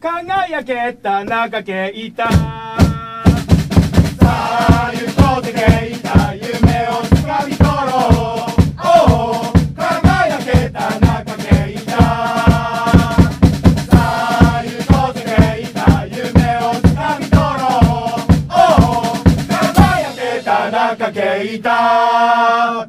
輝けた中いたさあ行こうぜけいた夢をつかみ取ろう。おお輝けた中いたさあ行こうぜけいた夢をつかみ取ろう。おお輝けた中いた